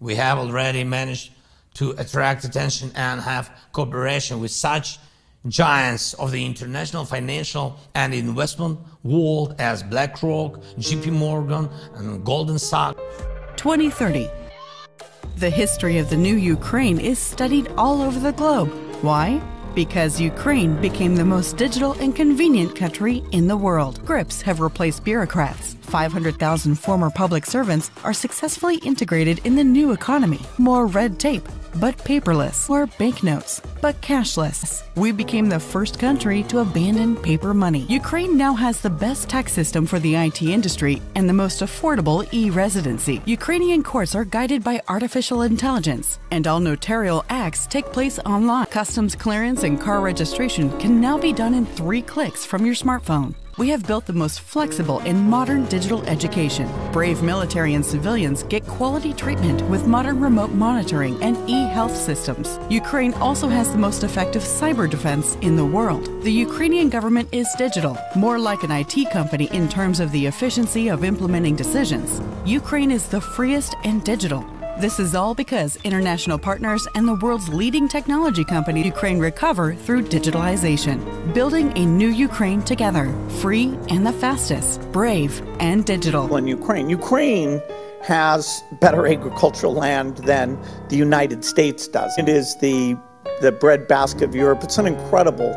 We have already managed to attract attention and have cooperation with such giants of the international financial and investment world as BlackRock, JP Morgan, and Goldman Sachs. 2030. The history of the new Ukraine is studied all over the globe. Why? Because Ukraine became the most digital and convenient country in the world. Grips have replaced bureaucrats. 500,000 former public servants are successfully integrated in the new economy. More red tape, but paperless, or banknotes, but cashless. We became the first country to abandon paper money. Ukraine now has the best tax system for the IT industry and the most affordable e residency. Ukrainian courts are guided by artificial intelligence, and all notarial acts take place online. Customs clearance and car registration can now be done in three clicks from your smartphone we have built the most flexible and modern digital education. Brave military and civilians get quality treatment with modern remote monitoring and e health systems. Ukraine also has the most effective cyber defense in the world. The Ukrainian government is digital, more like an IT company in terms of the efficiency of implementing decisions. Ukraine is the freest and digital. This is all because international partners and the world's leading technology company Ukraine recover through digitalization, building a new Ukraine together, free and the fastest, brave and digital. In Ukraine, Ukraine has better agricultural land than the United States does. It is the the breadbasket of Europe. It's an incredible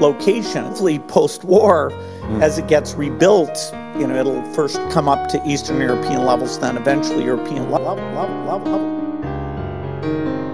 location. Hopefully, post-war, mm. as it gets rebuilt, you know, it'll first come up to Eastern European levels, then eventually European level, level, level, level.